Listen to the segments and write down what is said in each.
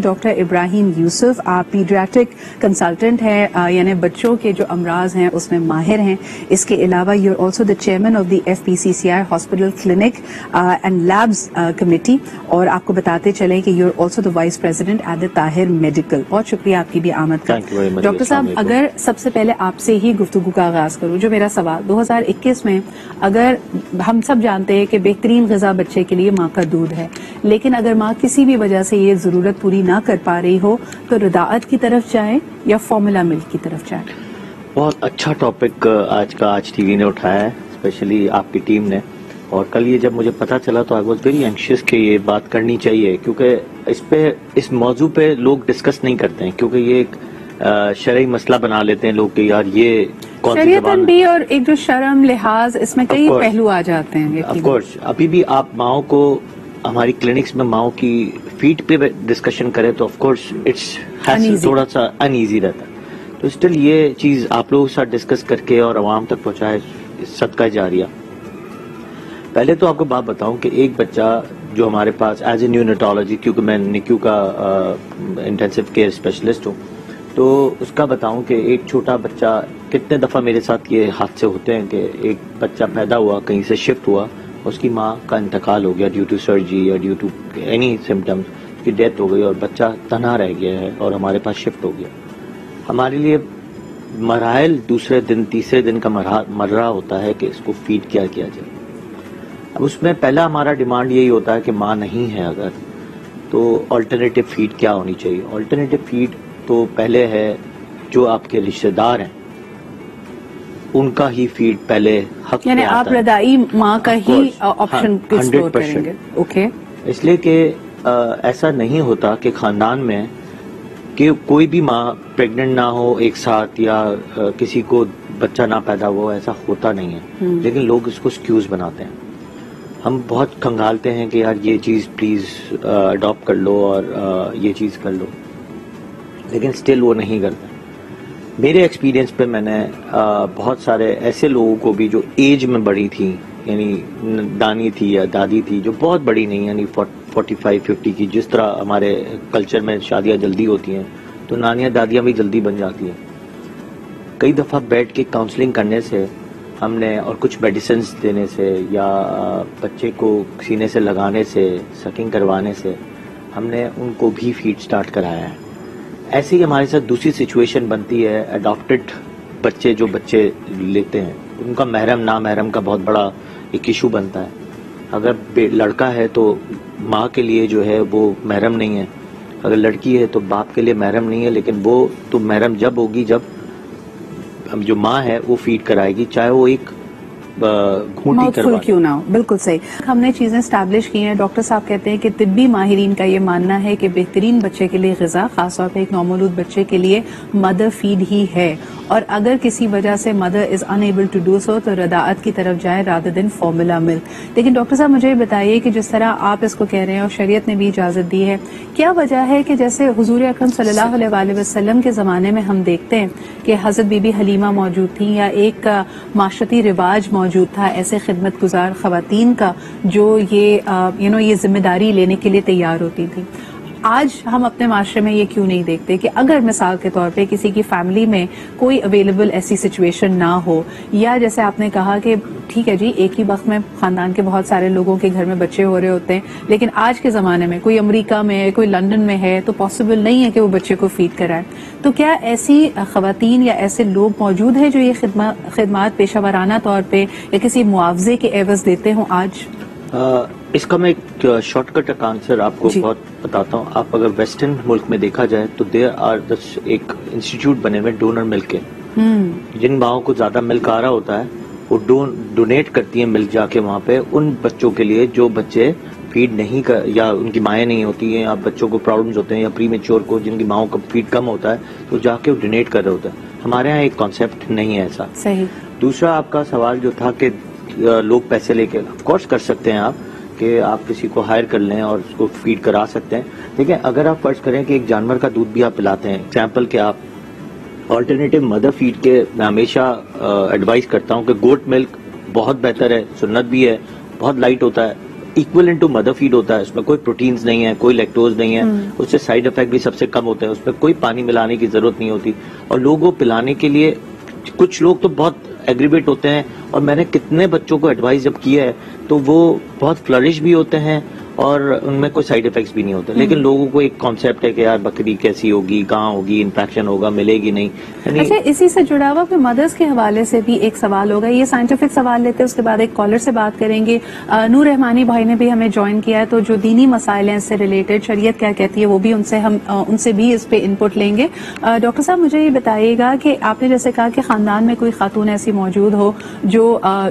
Doctor Ibrahim Yusuf आप paediatric consultant हैं यानी बच्चों के जो अमराज हैं उसमें माहिर हैं। इसके अलावा you are also the chairman of the F P C C I hospital clinic and labs committee और आपको बताते चलें कि you are also the vice president at the Tahir medical बहुत शुक्रिया आपकी भी आमद का. डॉक्टर साहब अगर सबसे पहले आपसे ही गुफ्तगू का आगाज़ करूँ जो मेरा सवाल 2021 में अगर हम सब जानते हैं कि बेहतरीन गजा बच्चे के लिए माँ का दूध है लेकिन अगर माँ किसी भी वजह से ये ज़रूरत पूरी ना कर पा रही हो तो रदात की तरफ़ जाए या फॉर्मूला मिल्क की तरफ़ जाए? बहुत अच्छा टॉपिक आज का आज टीवी ने उठाया है स्पेशली आपकी टीम ने। और कल ये जब मुझे पता चला तो आई वॉज़ वेरी एंशियस कि ये बात करनी चाहिए क्योंकि इस पे इस मौजू पे लोग डिस्कस नहीं करते हैं क्योंकि ये एक अ, मसला बना लेते हैं लोग कि यार ये कौन सी भी और एक जो शर्म लिहाज इसमें कई पहलू आ जाते हैं ऑफ़ कोर्स अभी भी आप माओ को हमारी क्लिनिक्स में माओ की फीट पे डिस्कशन करें तो ऑफकोर्स इट्स थोड़ा सा अनईजी रहता है। तो स्टिल ये चीज़ आप लोगों के साथ डिस्कस करके और आवाम तक पहुँचाए सदका जा जारिया। पहले तो आपको बात बताऊँ कि एक बच्चा जो हमारे पास एज ए न्यूनेटोलॉजी क्योंकि मैं निक्यू का इंटेंसिव केयर स्पेशलिस्ट हूँ तो उसका बताऊँ कि एक छोटा बच्चा कितने दफ़ा मेरे साथ ये हादसे होते हैं कि एक बच्चा पैदा हुआ कहीं से शिफ्ट हुआ उसकी माँ का इंतकाल हो गया ड्यू टू सर्जरी या ड्यू टू एनी सिम्टम्स उसकी डेथ हो गई और बच्चा तना रह गया है और हमारे पास शिफ्ट हो गया। हमारे लिए मराइल दूसरे दिन, तीसरे दिन का मरहा मर्रा होता है कि इसको फ़ीड क्या किया जाए। अब उसमें पहला हमारा डिमांड यही होता है कि माँ नहीं है अगर तो अल्टरनेटिव फ़ीड क्या होनी चाहिए? अल्टरनेटिव फ़ीड तो पहले है जो आपके रिश्तेदार हैं। उनका ही फ़ीड पहले हक यानी आप रदाई माँ का ही ऑप्शन हंड्रेड परसेंट ओके इसलिए कि अ, ऐसा नहीं होता कि खानदान में कि कोई भी माँ प्रेग्नेंट ना हो एक साथ या अ, किसी को बच्चा ना पैदा हो ऐसा होता नहीं है। लेकिन लोग इसको स्क्यूज बनाते हैं। हम बहुत खंगालते हैं कि यार ये चीज़ प्लीज़ अडॉप्ट कर लो और अ, ये चीज़ कर लो। लेकिन स्टिल वो नहीं करते। मेरे एक्सपीरियंस पे मैंने अ, बहुत सारे ऐसे लोगों को भी जो एज में बड़ी थी यानी दानी थी या दादी थी जो बहुत बड़ी नहीं यानी फोर्टी फाइव फिफ्टी की जिस तरह हमारे कल्चर में शादियाँ जल्दी होती हैं तो नानियाँ दादियाँ भी जल्दी बन जाती हैं। कई दफ़ा बैठ के काउंसलिंग करने से हमने और कुछ मेडिसिन देने से या बच्चे को सीने से लगाने से सकिंग करवाने से हमने उनको भी फ़ीड स्टार्ट कराया है। ऐसे ही हमारे साथ दूसरी सिचुएशन बनती है अडॉप्टेड बच्चे जो बच्चे लेते हैं। उनका महरम ना महरम का बहुत बड़ा एक इशू बनता है। अगर लड़का है तो माँ के लिए जो है वो महरम नहीं है। अगर लड़की है तो बाप के लिए महरम नहीं है, लेकिन वो तो महरम जब होगी जब जो माँ है वो फ़ीड कराएगी, चाहे वो एक घूंटी करवा क्यों ना हो? बिल्कुल सही। हमने चीज़ें स्टैब्लिश की हैं। डॉक्टर साहब कहते हैं कि तिब्बी माहरीन का ये मानना है कि बेहतरीन बच्चे के लिए गजा खासतौर पर एक नौमौलूद बच्चे के लिए मदर फ़ीड ही है। और अगर किसी वजह से mother is unable to do so तो रदात की तरफ़ जाए रादर दिन फॉर्मूला मिल्क लेकिन डॉक्टर साहब मुझे बताइए कि जिस तरह आप इसको कह रहे हैं और शरीयत ने भी इजाज़त दी है क्या वजह है कि जैसे हजूर अकरम वसल्लम के जमाने में हम देखते हैं कि हज़रत बीबी हलीमा मौजूद थी या एक माशरती रिवाज मौजूद था, ऐसे खिदमत गुजार खुवान का जो ये यू नो ये ज़िम्मेदारी लेने के लिए तैयार होती थी। आज हम अपने माशरे में ये क्यों नहीं देखते कि अगर मिसाल के तौर पे किसी की फैमिली में कोई अवेलेबल ऐसी सिचुएशन ना हो, या जैसे आपने कहा कि ठीक है जी, एक ही वक्त में खानदान के बहुत सारे लोगों के घर में बच्चे हो रहे होते हैं, लेकिन आज के जमाने में कोई अमेरिका में कोई लंदन में है तो पॉसिबल नहीं है कि वो बच्चे को फ़ीड कराए। तो क्या ऐसी खातन या ऐसे लोग मौजूद हैं जो ये खिदमात पेशावराना तौर पर या किसी मुआवजे के एवज देते हों आज? इसका मैं एक शॉर्टकट आंसर आपको बहुत बताता हूँ। आप अगर वेस्टर्न मुल्क में देखा जाए तो देर आर द एक इंस्टीट्यूट बने हुए डोनर मिल्क के। हम्म। जिन माओ को ज़्यादा मिल्क आ रहा होता है वो डोन डोनेट करती है मिल्क जाके वहाँ पे उन बच्चों के लिए जो बच्चे फ़ीड नहीं कर या उनकी माएँ नहीं होती हैं या बच्चों को प्रॉब्लम्स होते हैं या प्री मेच्योर को जिनकी माओ का फ़ीड कम होता है तो जाके वो डोनेट कर रहे होते हैं। हमारे यहाँ एक कॉन्सेप्ट नहीं है ऐसा। सही। दूसरा आपका सवाल जो था कि लोग पैसे लेके कोर्स कर सकते हैं आप कि आप किसी को हायर कर लें और उसको फ़ीड करा सकते हैं। लेकिन अगर आप फ़र्ज़ करें कि एक जानवर का दूध भी आप पिलाते हैं एग्ज़ाम्पल के आप ऑल्टरनेटिव मदर फ़ीड के मैं हमेशा एडवाइस करता हूँ कि गोट मिल्क बहुत बेहतर है सुन्नत भी है बहुत लाइट होता है इक्वल टू मदर फ़ीड होता है उसमें कोई प्रोटीन्स नहीं है कोई लेक्टोज नहीं है उससे साइड इफ़ेक्ट भी सबसे कम होते हैं उसमें कोई पानी मिलाने की ज़रूरत नहीं होती। और लोगों को पिलाने के लिए कुछ लोग तो बहुत एग्रीवेट होते हैं और मैंने कितने बच्चों को एडवाइस जब किया है तो वो बहुत फ्लरिश भी होते हैं और उनमें कोई साइड इफेक्ट्स भी नहीं होते। हम्म। लेकिन लोगों को एक कॉन्सेप्ट है कि यार बकरी कैसी होगी कहाँ होगी इन्फेक्शन होगा मिलेगी नहीं। अच्छा इसी से जुड़ा हुआ फिर मदर्स के हवाले से भी एक सवाल होगा। ये साइंटिफिक सवाल लेते हैं उसके बाद एक कॉलर से बात करेंगे। नूर रहमानी भाई ने भी हमें ज्वाइन किया है तो जो दीनी मसाइल हैं इससे रिलेटेड शरीयत क्या कहती है वो भी उनसे हम उनसे भी इस पे इनपुट लेंगे। डॉक्टर साहब मुझे ये बताइएगा कि आपने जैसे कहा कि खानदान में कोई खातून ऐसी मौजूद हो जो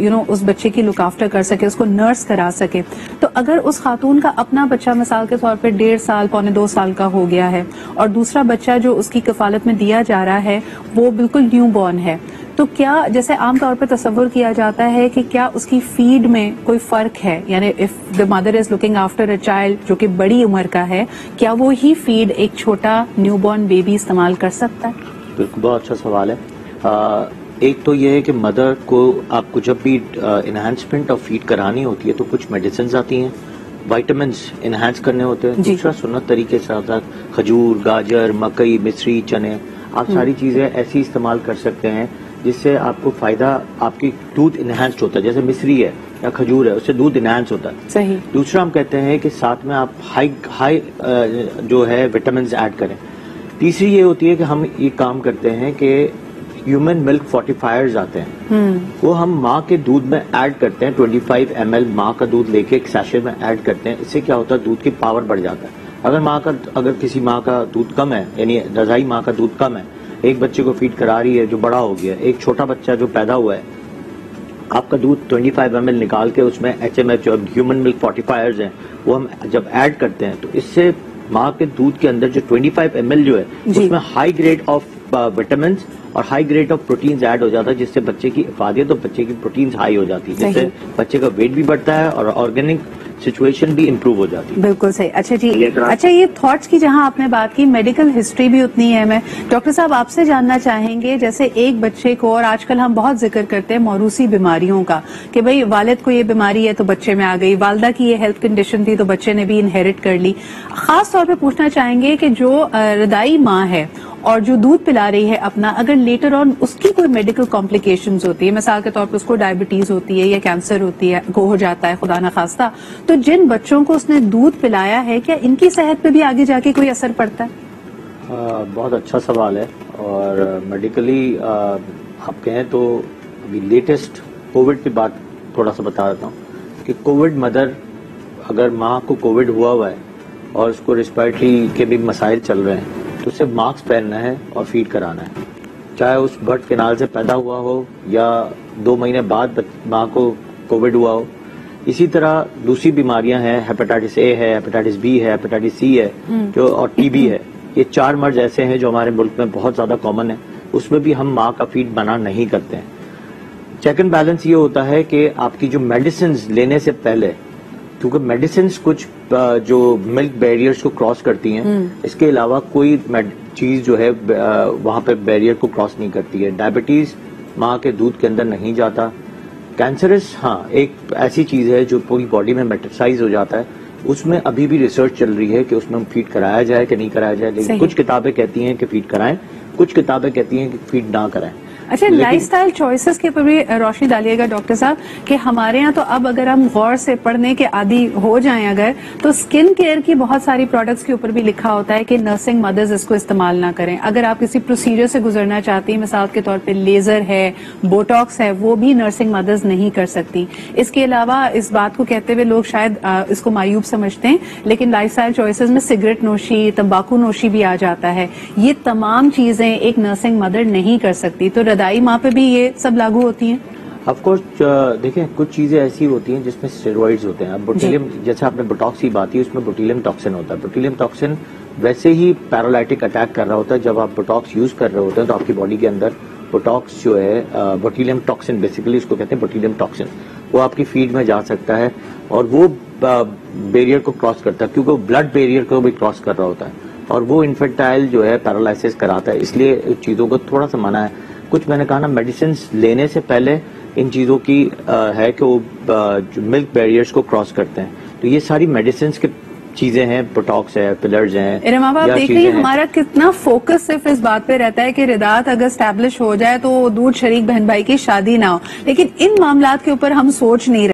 यू नो उस बच्चे की लुक आफ्टर कर सके उसको नर्स करा सके। तो अगर उस खातून का अपना बच्चा मिसाल के तौर पर डेढ़ साल पौने दो साल का हो गया है। और दूसरा बच्चा जो उसकी कफालत में दिया जा रहा है वो बिल्कुल न्यू बॉर्न है। तो क्या जैसे आमतौर पर तस्वुर किया जाता है कि क्या उसकी फ़ीड में कोई फ़र्क है? यानी if the mother is looking after a child जो कि बड़ी उम्र का है क्या वो ही फ़ीड एक छोटा न्यू बॉर्न बेबी इस्तेमाल कर सकता है? बिल्कुल बहुत अच्छा सवाल है। आ, एक तो ये है कि मदर को आपको जब भी इन्हांसमेंट ऑफ़ फ़ीड करानी होती है तो कुछ मेडिसिन आती हैं। वाइटामिन इन्हांस करने होते हैं। दूसरा सुन्नत तरीके से साथ साथ खजूर गाजर मकई मिश्री चने आप सारी चीज़ें ऐसी इस्तेमाल कर सकते हैं जिससे आपको फ़ायदा आपकी दूध इन्हांस्ड होता है। जैसे मिश्री है या खजूर है उससे दूध इन्हांस होता है। सही। दूसरा हम कहते हैं कि साथ में आप हाई हाई जो है विटामिन ऐड करें। तीसरी ये होती है कि हम ये काम करते हैं कि ह्यूमन मिल्क फोर्टिफायर्स आते हैं। वो हम माँ के दूध में ऐड करते हैं 25 फाइव एम एल माँ का दूध लेके एक सैशे में ऐड करते हैं। इससे क्या होता है? दूध की पावर बढ़ जाता है। अगर माँ का अगर किसी माँ का दूध कम है यानी रजाई माँ का दूध कम है एक बच्चे को फ़ीड करा रही है जो बड़ा हो गया एक छोटा बच्चा जो पैदा हुआ है आपका दूध 25 फाइव एम निकाल के उसमें एच एम एच और ह्यूमन मिल्क फोर्टिफायर्स हैं वो हम जब ऐड करते हैं तो इससे माँ के दूध के अंदर जो 25 फाइव एम जो है उसमें हाई ग्रेड ऑफ़ विटामिन और high grade of proteins add हो जाता है जिससे बच्चे की इफादियत और बच्चे की प्रोटीन्स हाई हो जाती है जिससे बच्चे का वेट भी बढ़ता है और ऑर्गेनिक सिचुएशन भी इम्प्रूव हो जाती है। बिल्कुल सही। अच्छा जी अच्छा ये थॉट्स की जहाँ आपने बात की मेडिकल हिस्ट्री भी उतनी है। मैं डॉक्टर साहब आपसे जानना चाहेंगे जैसे एक बच्चे को और आजकल हम बहुत ज़िक्र करते हैं मौरूसी बीमारियों का कि भाई वालिद को ये बीमारी है तो बच्चे में आ गई वालदा की ये हेल्थ कंडीशन थी तो बच्चे ने भी इनहेरिट कर ली। खास तौर पे पूछना चाहेंगे कि जो रदाई माँ है और जो दूध पिला रही है अपना अगर लेटर ऑन उसकी कोई मेडिकल कॉम्प्लिकेशंस होती है मिसाल के तौर पर उसको डायबिटीज़ होती है या कैंसर होती है को हो जाता है खुदा न खास्ता तो जिन बच्चों को उसने दूध पिलाया है क्या इनकी सेहत पे भी आगे जाके कोई असर पड़ता है? आ, बहुत अच्छा सवाल है। और मेडिकली आप कहें तो अभी लेटेस्ट कोविड की बात थोड़ा सा बता देता हूँ कि कोविड मदर अगर माँ को कोविड हुआ हुआ है और उसको रिस्पायरेटरी के भी मसाइल चल रहे हैं तो उसे मास्क पहनना है और फ़ीड कराना है। चाहे उस बर्थ केनाल से पैदा हुआ हो या दो महीने बाद माँ को कोविड हुआ हो इसी तरह दूसरी बीमारियाँ हैं हेपेटाइटिस ए है हेपेटाइटिस बी है हेपेटाइटिस सी है जो और टीबी है। ये चार मर्ज ऐसे हैं जो हमारे मुल्क में बहुत ज़्यादा कॉमन है। उसमें भी हम माँ का फ़ीड मना नहीं करते हैं। चेक एंड बैलेंस ये होता है कि आपकी जो मेडिसिन लेने से पहले क्योंकि मेडिसिन कुछ जो मिल्क बैरियर्स को क्रॉस करती हैं इसके अलावा कोई चीज़ जो है वहाँ पे बैरियर को क्रॉस नहीं करती है। डायबिटीज़ माँ के दूध के अंदर नहीं जाता। कैंसरस हाँ एक ऐसी चीज़ है जो पूरी बॉडी में मेटासाइज हो जाता है। उसमें अभी भी रिसर्च चल रही है कि उसमें फ़ीड कराया जाए कि नहीं कराया जाए। लेकिन कुछ किताबें कहती हैं कि फ़ीड कराएँ कुछ किताबें कहती हैं कि फ़ीड ना कराएँ। अच्छा लाइफ स्टाइल चॉइसेस के ऊपर भी रोशनी डालिएगा डॉक्टर साहब कि हमारे यहाँ तो अब अगर हम गौर से पढ़ने के आदि हो जाएँ अगर तो स्किन केयर की बहुत सारी प्रोडक्ट्स के ऊपर भी लिखा होता है कि नर्सिंग मदर्स इसको इस्तेमाल ना करें। अगर आप किसी प्रोसीजर से गुजरना चाहती हैं मिसाल के तौर पे लेजर है बोटॉक्स है वो भी नर्सिंग मदर्स नहीं कर सकती। इसके अलावा इस बात को कहते हुए लोग शायद इसको मायूब समझते हैं लेकिन लाइफस्टाइल चॉइसेस में सिगरेट नोशी तम्बाकू नोशी भी आ जाता है। ये तमाम चीज़ें एक नर्सिंग मदर नहीं कर सकती। तो रदाई माँ पे भी ये सब लागू होती हैं? ऑफ़ कोर्स देखें कुछ चीज़ें ऐसी होती हैं जिसमें स्टेरॉइड्स होते हैं। अब बोटिलियम जैसे आपने बोटॉक्स की बात की उसमें बोटिलियम टॉक्सिन होता है। बोटिलियम टॉक्सिन वैसे ही पैरालाइटिक अटैक कर रहा होता है। जब आप बोटॉक्स यूज़ कर रहे होते हैं तो आपकी बॉडी के अंदर बोटॉक्स जो है बोटिलियम टॉक्सिन बेसिकली उसको कहते हैं बोटिलियम टॉक्सिन वो आपकी फ़ीड में जा सकता है और वो बैरियर को क्रॉस करता है क्योंकि वो ब्लड बैरियर को भी क्रॉस कर रहा होता है। और वो इन्फेक्टाइल जो है पैरालिसिस कराता है। इसलिए चीज़ों को थोड़ा सा मना है। कुछ मैंने कहा ना मेडिसिन लेने से पहले इन चीज़ों की आ, है कि वो जो मिल्क बैरियर्स को क्रॉस करते हैं। तो ये सारी मेडिसिन के चीज़ें हैं पोटॉक्स है पिलर्स हैं आप या देख रही। हमारा कितना फोकस सिर्फ़ इस बात पे रहता है कि रिदात अगर स्टैब्लिश हो जाए तो दूर शरीक बहन भाई की शादी ना हो। लेकिन इन मामला के ऊपर हम सोच नहीं रहे।